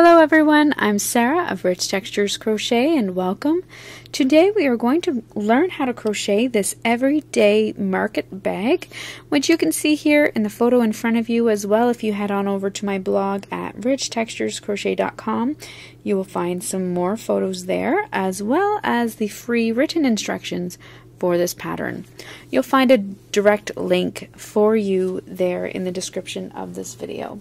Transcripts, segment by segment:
Hello everyone, I'm Sarah of Rich Textures Crochet and welcome. Today we are going to learn how to crochet this everyday market bag, which you can see here in the photo in front of you as well if you head on over to my blog at richtexturescrochet.com. You will find some more photos there as well as the free written instructions for this pattern. You'll find a direct link for you there in the description of this video.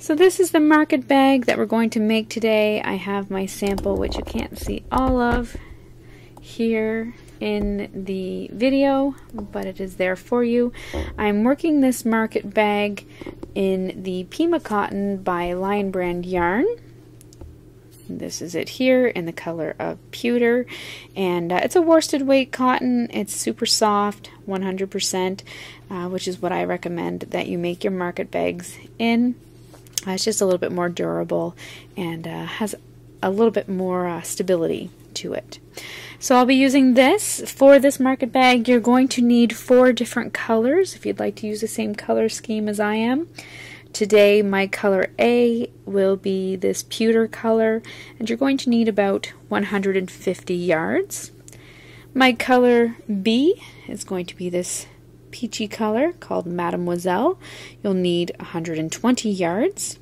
So this is the market bag that we're going to make today. I have my sample, which you can't see all of here in the video, but it is there for you. I'm working this market bag in the Pima Cotton by Lion Brand yarn. This is it here in the color of pewter, and uh, it's a worsted weight cotton. It's super soft, 100%, uh, which is what I recommend that you make your market bags in. Uh, it's just a little bit more durable and uh, has a little bit more uh, stability to it. So I'll be using this. For this market bag, you're going to need four different colors if you'd like to use the same color scheme as I am. Today my color A will be this pewter color and you're going to need about 150 yards. My color B is going to be this peachy color called Mademoiselle. You'll need 120 yards.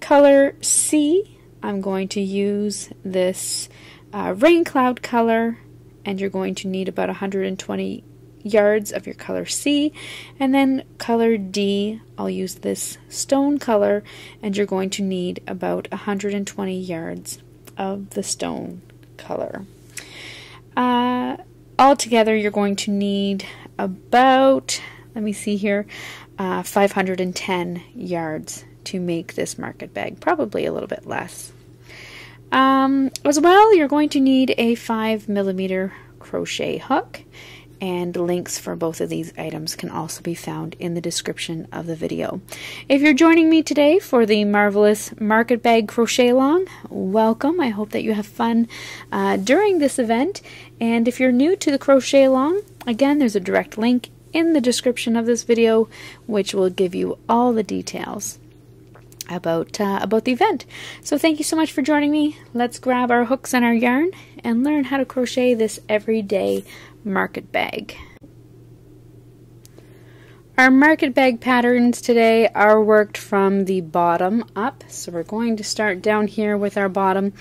Color C, I'm going to use this uh, rain cloud color and you're going to need about 120 yards of your color C and then color D I'll use this stone color and you're going to need about 120 yards of the stone color. Uh, altogether you're going to need about, let me see here, uh, 510 yards to make this market bag, probably a little bit less. Um, as well, you're going to need a 5 millimeter crochet hook and links for both of these items can also be found in the description of the video. If you're joining me today for the marvelous market bag crochet along, welcome. I hope that you have fun uh, during this event. And if you're new to the crochet along, again, there's a direct link in the description of this video which will give you all the details about uh, about the event. So thank you so much for joining me. Let's grab our hooks and our yarn and learn how to crochet this everyday market bag. Our market bag patterns today are worked from the bottom up. So we're going to start down here with our bottom.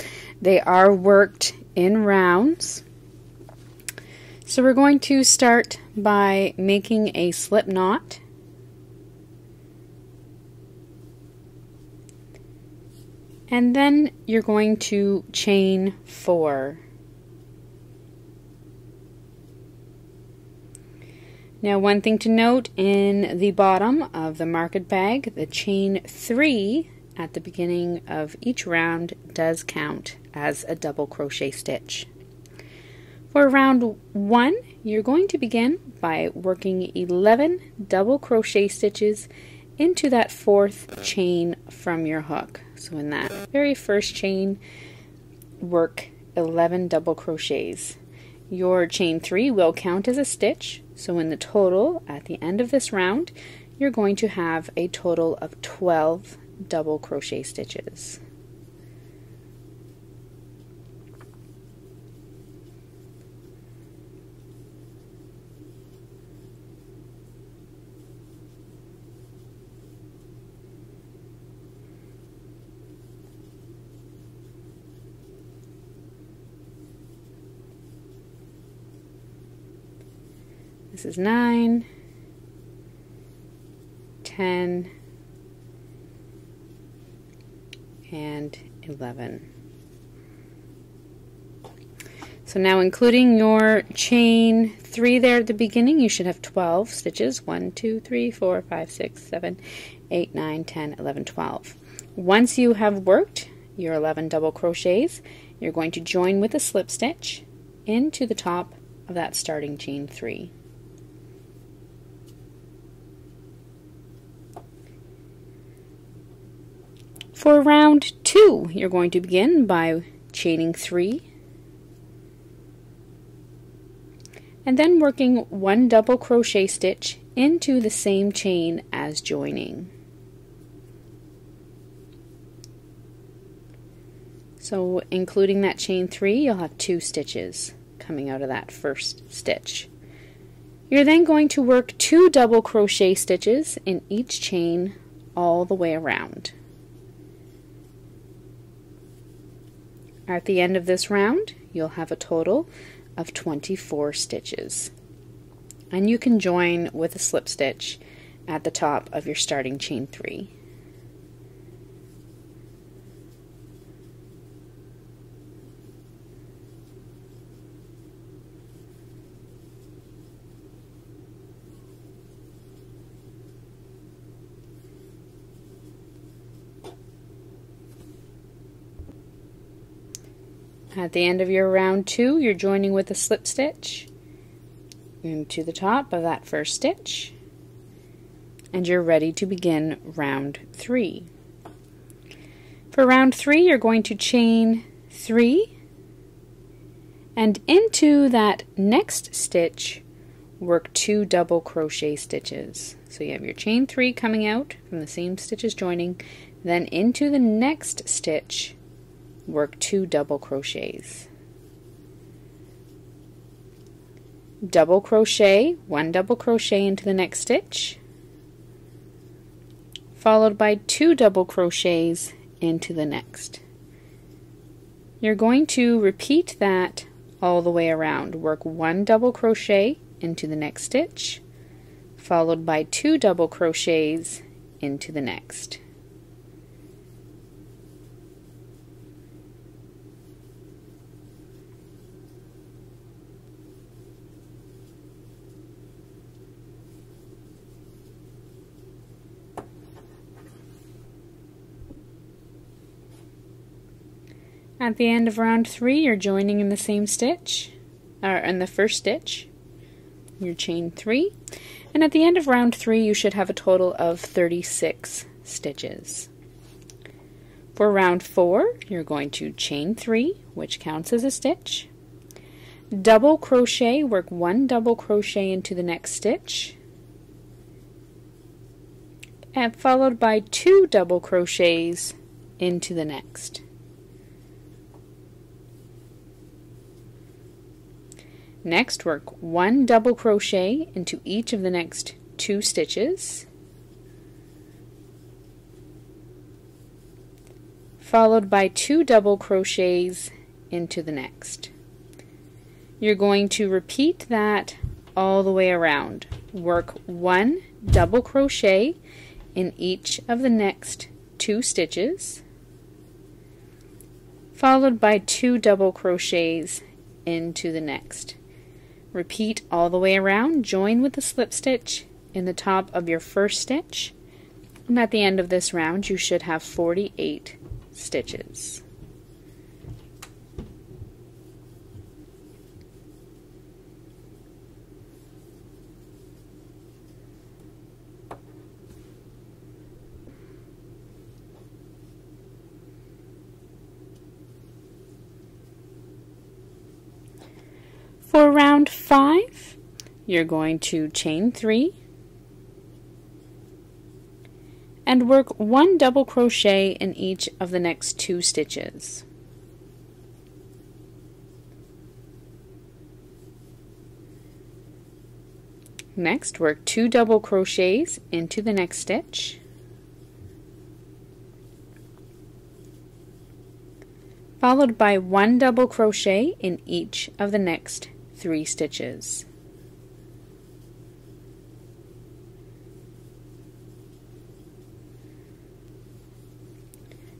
They are worked in rounds. So we're going to start by making a slip knot. And then you're going to chain four. Now one thing to note in the bottom of the market bag, the chain 3 at the beginning of each round does count as a double crochet stitch. For round 1, you're going to begin by working 11 double crochet stitches into that fourth chain from your hook. So in that very first chain, work 11 double crochets. Your chain 3 will count as a stitch, so in the total, at the end of this round, you're going to have a total of 12 double crochet stitches. Is 9, 10, and 11. So now including your chain 3 there at the beginning, you should have 12 stitches. 1, 2, 3, 4, 5, 6, 7, 8, 9, 10, 11, 12. Once you have worked your 11 double crochets, you're going to join with a slip stitch into the top of that starting chain 3. For round two, you're going to begin by chaining three and then working one double crochet stitch into the same chain as joining. So including that chain three, you'll have two stitches coming out of that first stitch. You're then going to work two double crochet stitches in each chain all the way around. At the end of this round, you'll have a total of 24 stitches. And you can join with a slip stitch at the top of your starting chain 3. At the end of your round two, you're joining with a slip stitch into the top of that first stitch, and you're ready to begin round three. For round three, you're going to chain three, and into that next stitch, work two double crochet stitches. So you have your chain three coming out from the same stitches joining, then into the next stitch, work two double crochets. Double crochet, one double crochet into the next stitch, followed by two double crochets into the next. You're going to repeat that all the way around. Work one double crochet into the next stitch, followed by two double crochets into the next. At the end of round three, you're joining in the same stitch, or in the first stitch, your chain three, and at the end of round three, you should have a total of 36 stitches. For round four, you're going to chain three, which counts as a stitch, double crochet, work one double crochet into the next stitch, and followed by two double crochets into the next. Next, work one double crochet into each of the next two stitches, followed by two double crochets into the next. You're going to repeat that all the way around. Work one double crochet in each of the next two stitches, followed by two double crochets into the next. Repeat all the way around, join with the slip stitch in the top of your first stitch, and at the end of this round you should have 48 stitches. For round five, you're going to chain three and work one double crochet in each of the next two stitches. Next, work two double crochets into the next stitch. Followed by one double crochet in each of the next three stitches.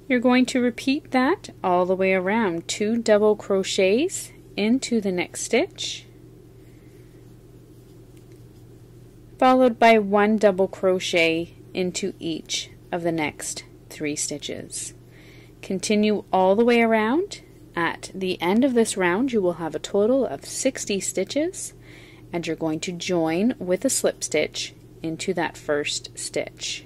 You're going to repeat that all the way around. Two double crochets into the next stitch, followed by one double crochet into each of the next three stitches. Continue all the way around at the end of this round, you will have a total of 60 stitches, and you're going to join with a slip stitch into that first stitch.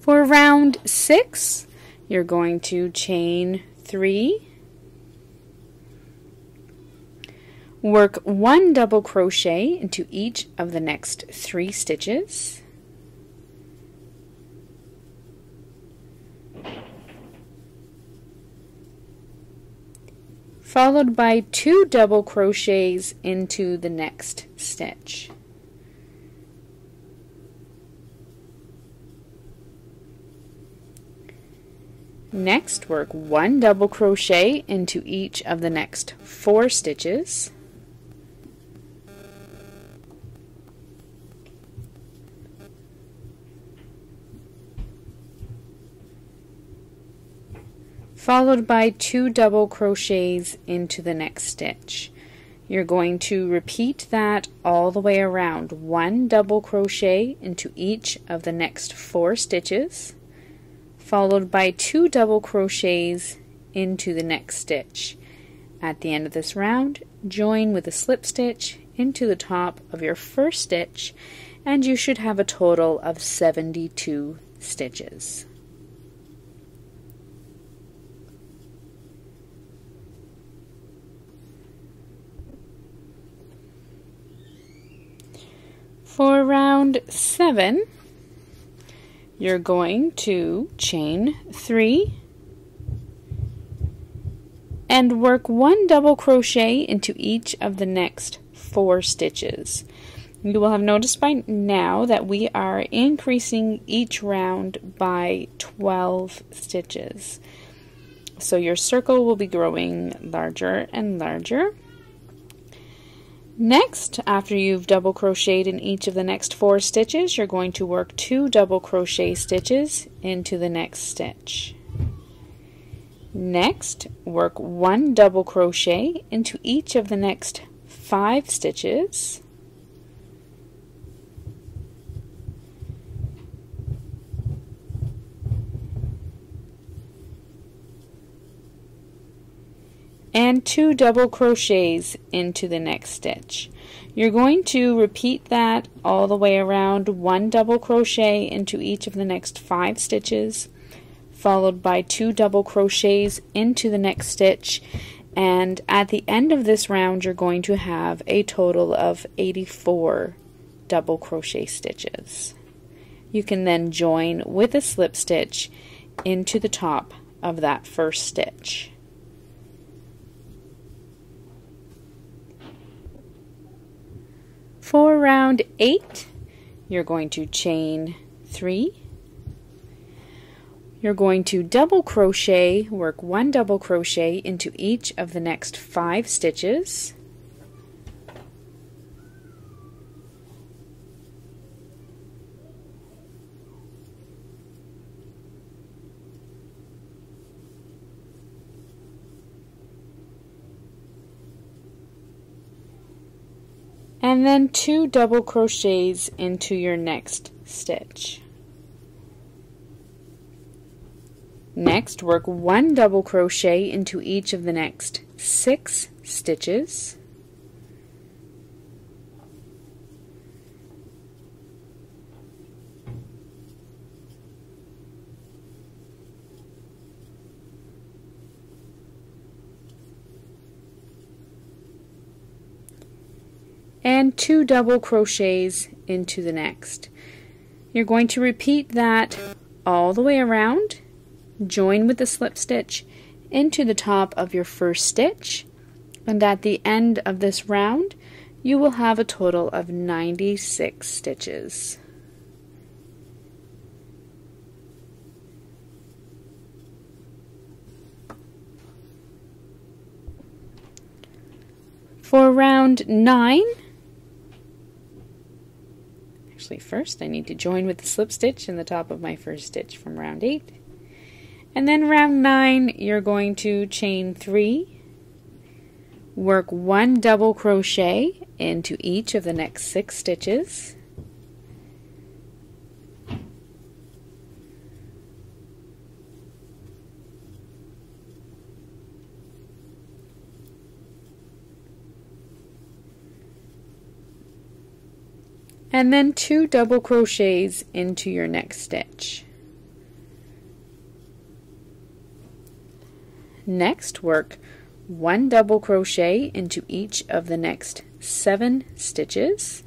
For round six, you're going to chain three Work one double crochet into each of the next three stitches. followed by two double crochets into the next stitch. Next, work one double crochet into each of the next four stitches. Followed by two double crochets into the next stitch. You're going to repeat that all the way around. One double crochet into each of the next four stitches, followed by two double crochets into the next stitch. At the end of this round, join with a slip stitch into the top of your first stitch, and you should have a total of 72 stitches. For round seven, you're going to chain three and work one double crochet into each of the next four stitches. You will have noticed by now that we are increasing each round by 12 stitches. So your circle will be growing larger and larger. Next, after you've double crocheted in each of the next four stitches, you're going to work two double crochet stitches into the next stitch. Next, work one double crochet into each of the next five stitches. And two double crochets into the next stitch. You're going to repeat that all the way around, one double crochet into each of the next five stitches, followed by two double crochets into the next stitch, and at the end of this round you're going to have a total of 84 double crochet stitches. You can then join with a slip stitch into the top of that first stitch. For round 8, you're going to chain 3. You're going to double crochet, work one double crochet into each of the next 5 stitches. And then two double crochets into your next stitch. Next, work one double crochet into each of the next six stitches. And two double crochets into the next. You're going to repeat that all the way around, join with the slip stitch into the top of your first stitch, and at the end of this round, you will have a total of 96 stitches. For round 9, actually first. I need to join with the slip stitch in the top of my first stitch from round 8 and then round 9 you're going to chain 3 work one double crochet into each of the next six stitches and then two double crochets into your next stitch. Next work one double crochet into each of the next seven stitches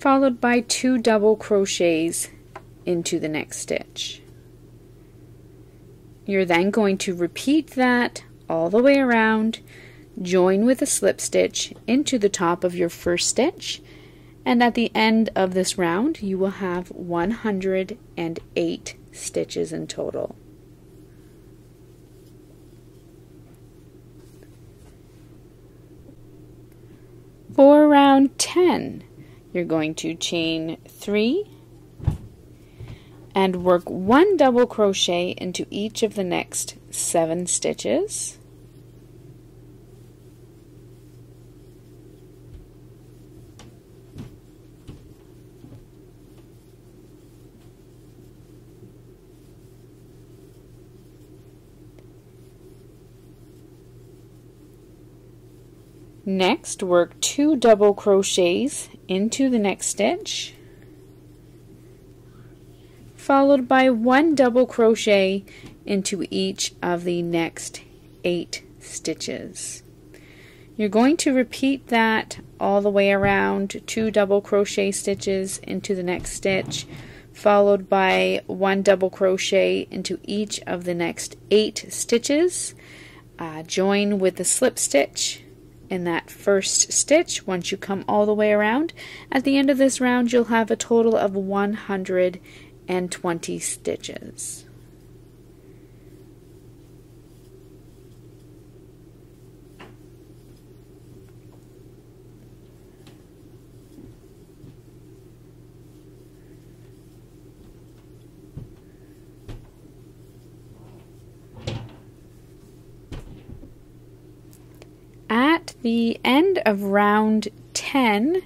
followed by two double crochets into the next stitch. You're then going to repeat that all the way around, join with a slip stitch into the top of your first stitch, and at the end of this round you will have 108 stitches in total. For round 10, you're going to chain three and work one double crochet into each of the next seven stitches. Next, work two double crochets into the next stitch, followed by one double crochet into each of the next eight stitches. You're going to repeat that all the way around, two double crochet stitches into the next stitch, followed by one double crochet into each of the next eight stitches. Uh, join with the slip stitch in that first stitch once you come all the way around. At the end of this round you'll have a total of 120 stitches. at the end of round 10,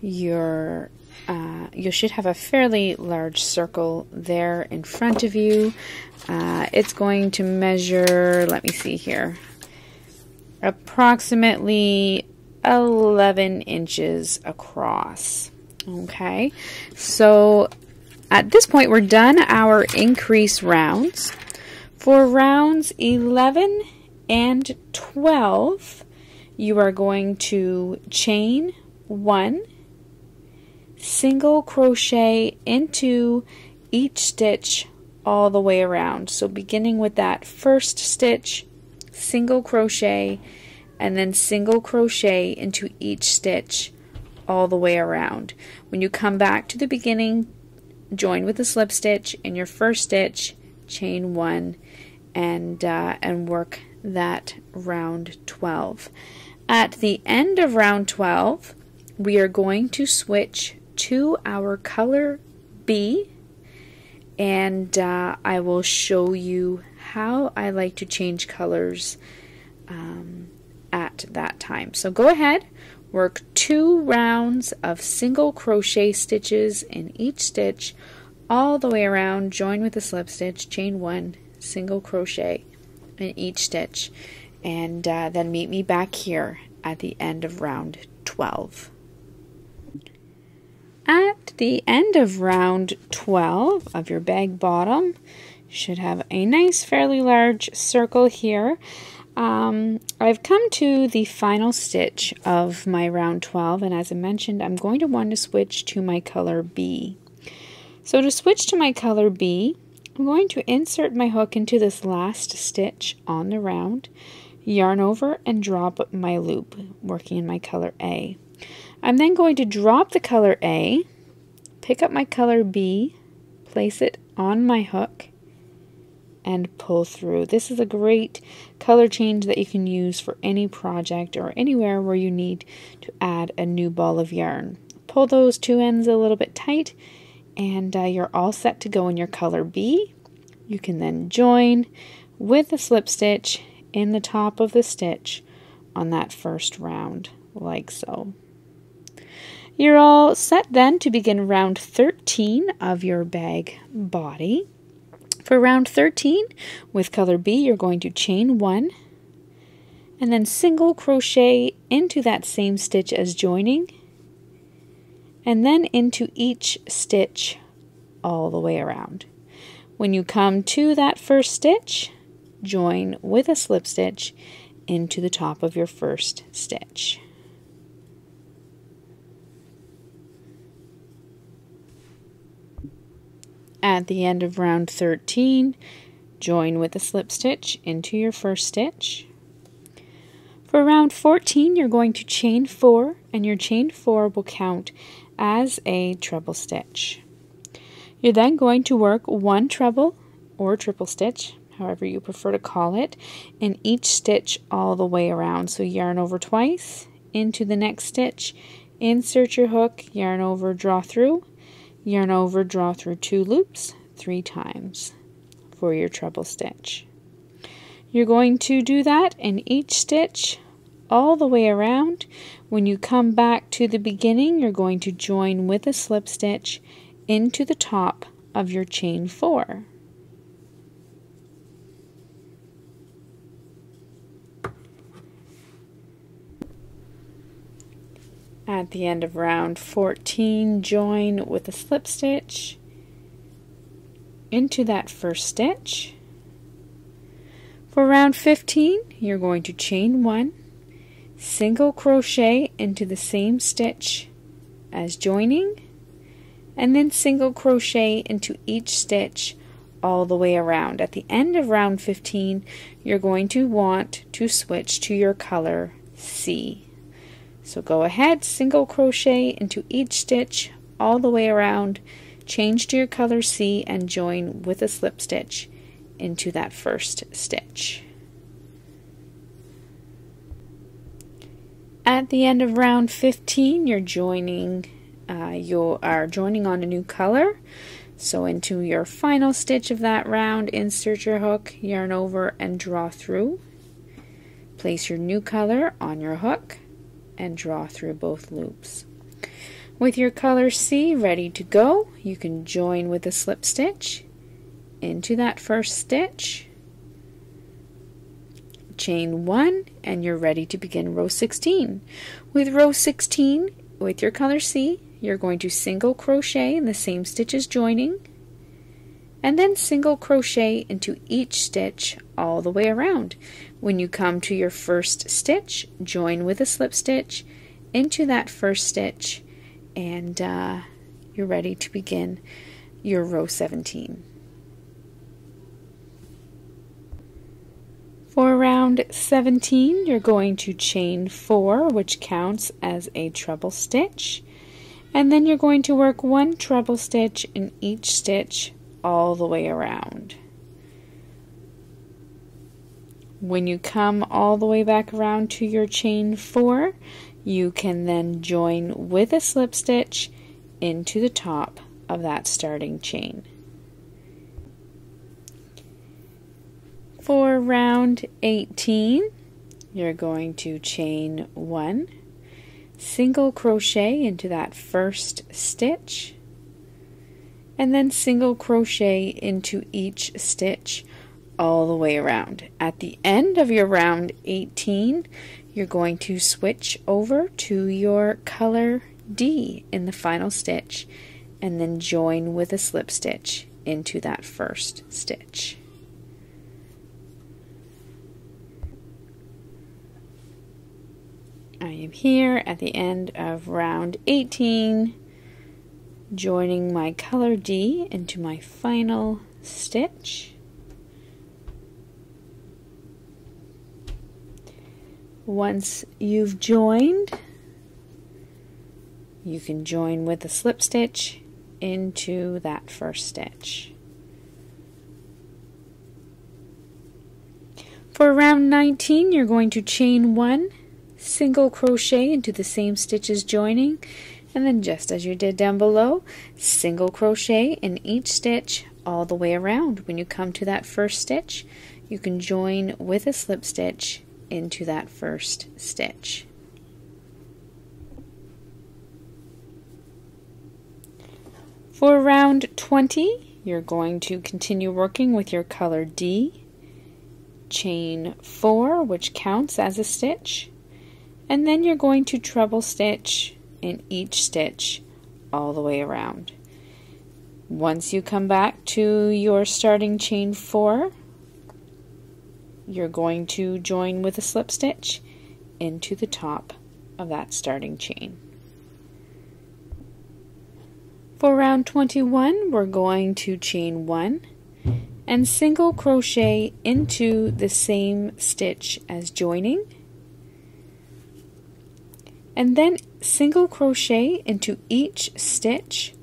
you're, uh, you should have a fairly large circle there in front of you. Uh, it's going to measure, let me see here, approximately 11 inches across. Okay, so at this point we're done our increase rounds. For rounds 11 and 12, you are going to chain one, single crochet into each stitch all the way around. So beginning with that first stitch, single crochet, and then single crochet into each stitch all the way around. When you come back to the beginning, join with a slip stitch in your first stitch, chain one, and uh, and work that round 12. At the end of round 12, we are going to switch to our color B and uh, I will show you how I like to change colors um, at that time. So go ahead, work two rounds of single crochet stitches in each stitch all the way around, join with a slip stitch, chain one, single crochet in each stitch and uh, then meet me back here at the end of round 12. At the end of round 12 of your bag bottom, you should have a nice fairly large circle here. Um, I've come to the final stitch of my round 12 and as I mentioned I'm going to want to switch to my color B. So to switch to my color B I'm going to insert my hook into this last stitch on the round yarn over and drop my loop, working in my color A. I'm then going to drop the color A, pick up my color B, place it on my hook, and pull through. This is a great color change that you can use for any project or anywhere where you need to add a new ball of yarn. Pull those two ends a little bit tight and uh, you're all set to go in your color B. You can then join with a slip stitch in the top of the stitch on that first round, like so. You're all set then to begin round 13 of your bag body. For round 13, with color B, you're going to chain one and then single crochet into that same stitch as joining and then into each stitch all the way around. When you come to that first stitch, join with a slip stitch into the top of your first stitch. At the end of round 13, join with a slip stitch into your first stitch. For round 14, you're going to chain 4, and your chain 4 will count as a treble stitch. You're then going to work one treble or triple stitch, however you prefer to call it, in each stitch all the way around. So yarn over twice, into the next stitch, insert your hook, yarn over, draw through, yarn over, draw through two loops three times for your treble stitch. You're going to do that in each stitch all the way around. When you come back to the beginning, you're going to join with a slip stitch into the top of your chain four. At the end of round 14, join with a slip stitch into that first stitch. For round 15, you're going to chain one, single crochet into the same stitch as joining, and then single crochet into each stitch all the way around. At the end of round 15, you're going to want to switch to your color C. So go ahead, single crochet into each stitch all the way around, change to your color C and join with a slip stitch into that first stitch. At the end of round 15, you're joining uh, you are joining on a new color. So into your final stitch of that round, insert your hook, yarn over, and draw through. Place your new color on your hook and draw through both loops. With your color C ready to go, you can join with a slip stitch into that first stitch, chain one, and you're ready to begin row 16. With row 16, with your color C, you're going to single crochet in the same stitch as joining, and then single crochet into each stitch all the way around. When you come to your first stitch, join with a slip stitch into that first stitch and uh, you're ready to begin your row 17. For round 17, you're going to chain 4, which counts as a treble stitch. And then you're going to work one treble stitch in each stitch all the way around. When you come all the way back around to your chain four, you can then join with a slip stitch into the top of that starting chain. For round 18, you're going to chain one, single crochet into that first stitch, and then single crochet into each stitch all the way around. At the end of your round 18, you're going to switch over to your color D in the final stitch and then join with a slip stitch into that first stitch. I am here at the end of round 18 joining my color D into my final stitch Once you've joined, you can join with a slip stitch into that first stitch. For round 19, you're going to chain one, single crochet into the same stitches joining, and then just as you did down below, single crochet in each stitch all the way around. When you come to that first stitch, you can join with a slip stitch into that first stitch. For round 20, you're going to continue working with your color D, chain 4, which counts as a stitch, and then you're going to treble stitch in each stitch all the way around. Once you come back to your starting chain 4, you're going to join with a slip stitch into the top of that starting chain. For round 21, we're going to chain 1 and single crochet into the same stitch as joining and then single crochet into each stitch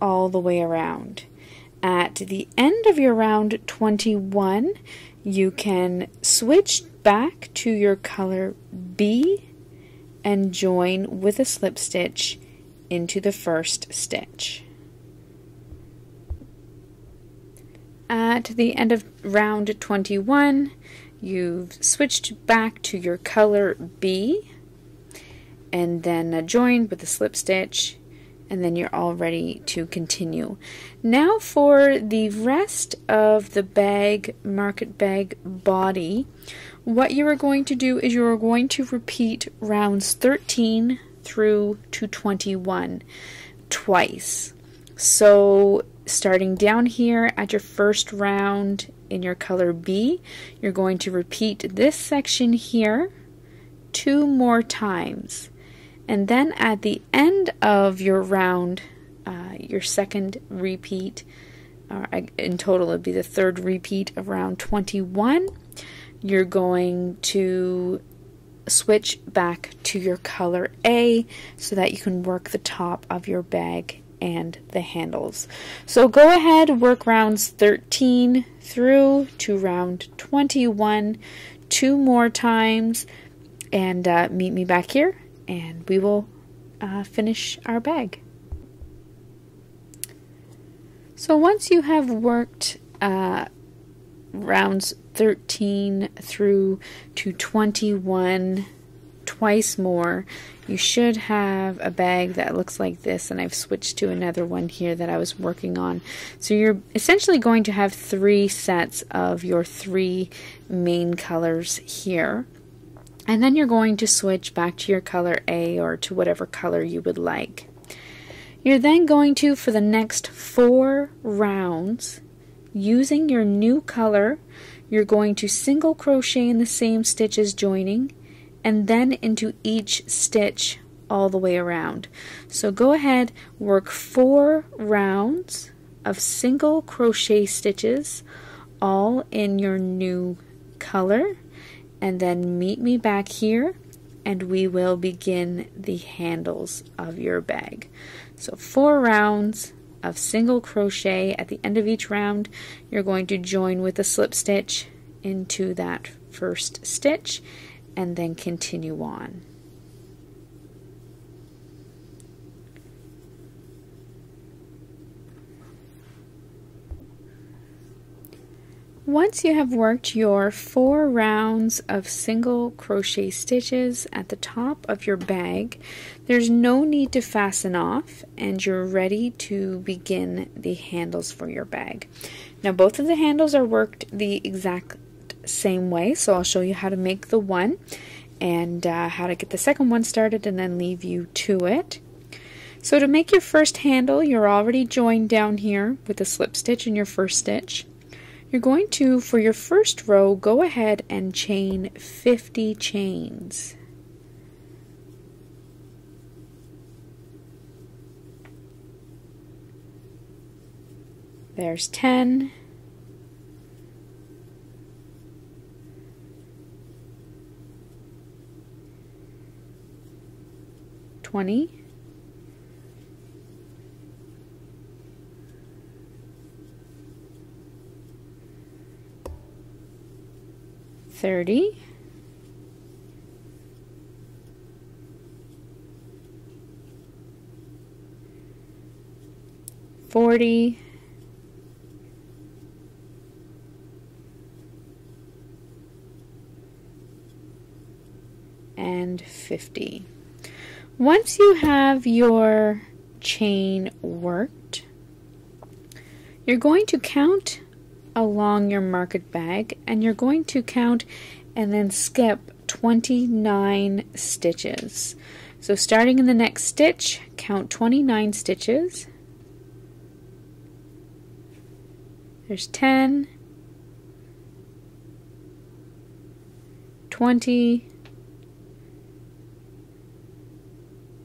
all the way around. At the end of your round 21, you can switch back to your color B and join with a slip stitch into the first stitch. At the end of round 21, you've switched back to your color B and then joined with a slip stitch and then you're all ready to continue. Now for the rest of the bag, market bag body, what you are going to do is you are going to repeat rounds 13 through to 21 twice. So starting down here at your first round in your color B, you're going to repeat this section here two more times. And then at the end of your round, uh, your second repeat, uh, in total it would be the third repeat of round 21, you're going to switch back to your color A so that you can work the top of your bag and the handles. So go ahead, work rounds 13 through to round 21 two more times and uh, meet me back here and we will uh, finish our bag. So once you have worked uh, rounds 13 through to 21 twice more, you should have a bag that looks like this, and I've switched to another one here that I was working on. So you're essentially going to have three sets of your three main colors here. And then you're going to switch back to your color A or to whatever color you would like. You're then going to, for the next four rounds, using your new color, you're going to single crochet in the same stitch as joining and then into each stitch all the way around. So go ahead, work four rounds of single crochet stitches all in your new color and then meet me back here and we will begin the handles of your bag. So four rounds of single crochet at the end of each round you're going to join with a slip stitch into that first stitch and then continue on. Once you have worked your four rounds of single crochet stitches at the top of your bag, there's no need to fasten off and you're ready to begin the handles for your bag. Now both of the handles are worked the exact same way, so I'll show you how to make the one and uh, how to get the second one started and then leave you to it. So to make your first handle, you're already joined down here with a slip stitch in your first stitch. You're going to, for your first row, go ahead and chain 50 chains. There's 10. Twenty. 30 40 and 50. Once you have your chain worked, You're going to count along your market bag and you're going to count and then skip 29 stitches. So starting in the next stitch, count 29 stitches. There's 10, 20,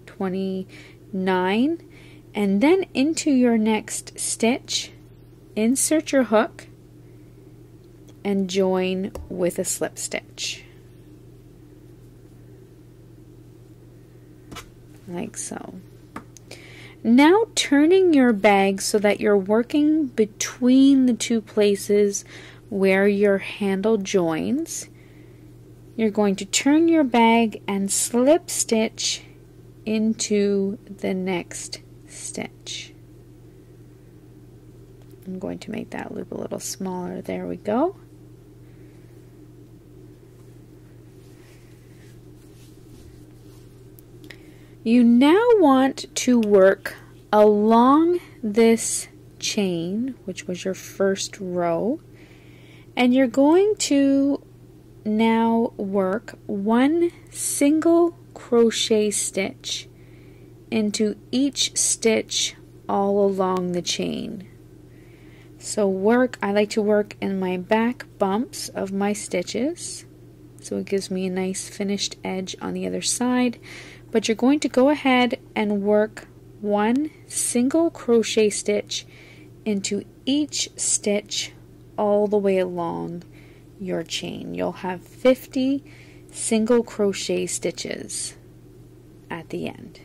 29, and then into your next stitch, insert your hook and join with a slip stitch. Like so. Now turning your bag so that you're working between the two places where your handle joins. You're going to turn your bag and slip stitch into the next stitch. I'm going to make that loop a little smaller. There we go. You now want to work along this chain, which was your first row, and you're going to now work one single crochet stitch into each stitch all along the chain. So work, I like to work in my back bumps of my stitches so it gives me a nice finished edge on the other side but you're going to go ahead and work one single crochet stitch into each stitch all the way along your chain. You'll have 50 single crochet stitches at the end.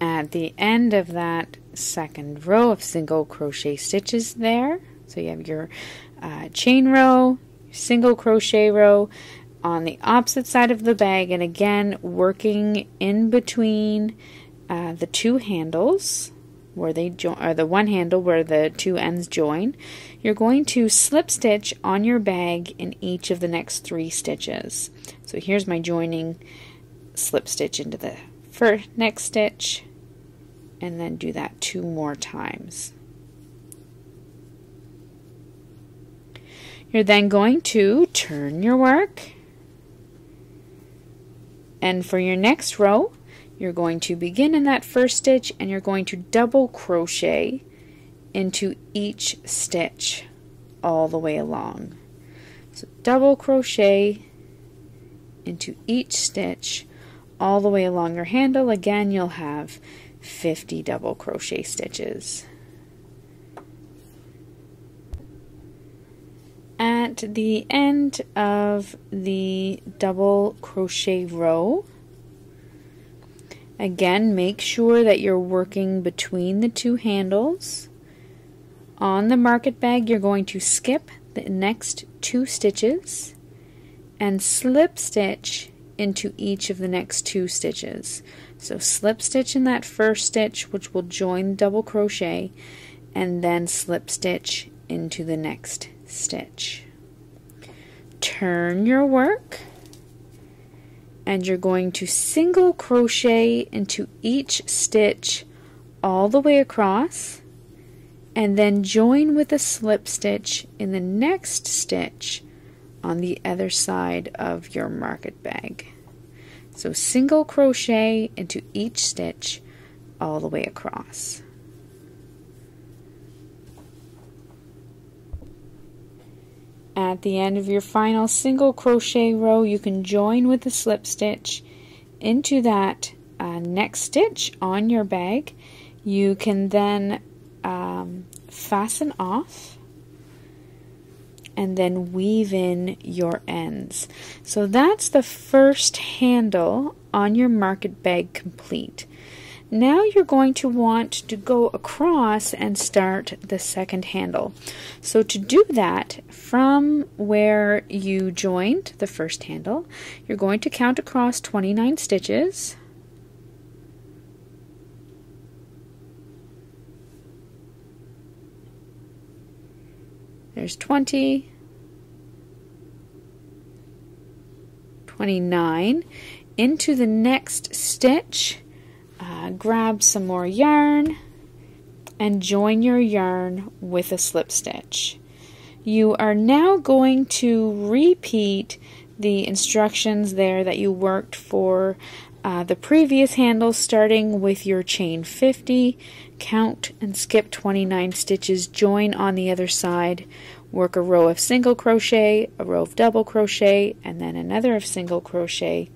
At the end of that second row of single crochet stitches there, so you have your uh, chain row, single crochet row, on the opposite side of the bag and again working in between uh, the two handles where they join or the one handle where the two ends join. You're going to slip stitch on your bag in each of the next three stitches. So here's my joining slip stitch into the first next stitch and then do that two more times. You're then going to turn your work and for your next row, you're going to begin in that first stitch and you're going to double crochet into each stitch all the way along. So double crochet into each stitch all the way along your handle. Again, you'll have 50 double crochet stitches. At the end of the double crochet row. Again make sure that you're working between the two handles. On the market bag you're going to skip the next two stitches and slip stitch into each of the next two stitches. So slip stitch in that first stitch which will join the double crochet and then slip stitch into the next stitch. Turn your work and you're going to single crochet into each stitch all the way across and then join with a slip stitch in the next stitch on the other side of your market bag. So single crochet into each stitch all the way across. At the end of your final single crochet row, you can join with a slip stitch into that uh, next stitch on your bag. You can then um, fasten off and then weave in your ends. So that's the first handle on your market bag complete. Now you're going to want to go across and start the second handle. So to do that, from where you joined the first handle, you're going to count across 29 stitches. There's 20, 29. Into the next stitch, uh, grab some more yarn and join your yarn with a slip stitch. You are now going to repeat the instructions there that you worked for uh, the previous handle starting with your chain 50 count and skip 29 stitches join on the other side work a row of single crochet a row of double crochet and then another of single crochet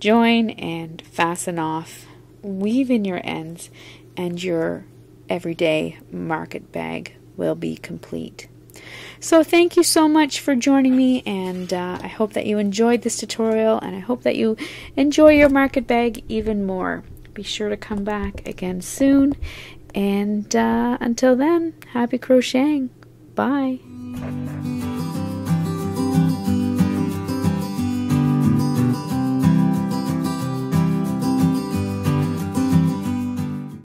join and fasten off weave in your ends and your everyday market bag will be complete so thank you so much for joining me and uh, I hope that you enjoyed this tutorial and I hope that you enjoy your market bag even more. Be sure to come back again soon and uh, until then, happy crocheting. Bye.